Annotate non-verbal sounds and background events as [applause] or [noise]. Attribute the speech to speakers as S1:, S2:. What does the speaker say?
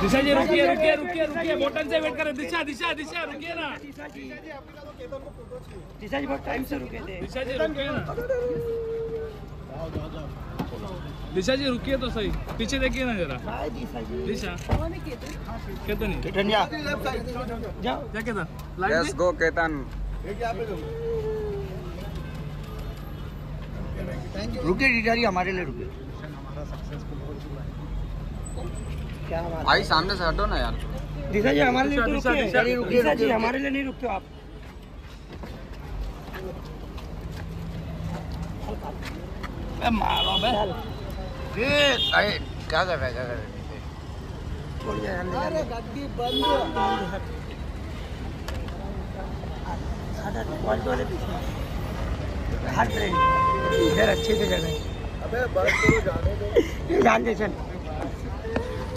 S1: दिशा। जी रुकिए रुकिए रुकिए रुकिए बोटन से वेट करें। दिशा दिशा दिशा रुकिए ना।
S2: दिशा जी बहुत टाइम से रुके थे।
S1: दिशा जी रुकिए ना। दिशा जी रुकिए तो सही। पीछे देखिए ना जरा। दिशा। केतन। ही।
S2: केतन या जाओ।
S1: क्या Ketan? Line
S3: yes go Ketan.
S2: रुके दिशा जी हमारे लिए रुके क्या
S3: भाई सामने से हटो ना यार।
S2: दिशा जी हमारे लिए तो
S1: दिशा,
S2: रुके
S1: दिशा,
S2: जी हमारे लिए नहीं रुकते आप। मारो बे।
S3: क्या कर रहा है क्या कर रहा है?
S2: छोड़ अरे बंद पीछे हट रहे इधर अच्छे से जगह अबे बस जाने दो। [laughs] जान दे चल।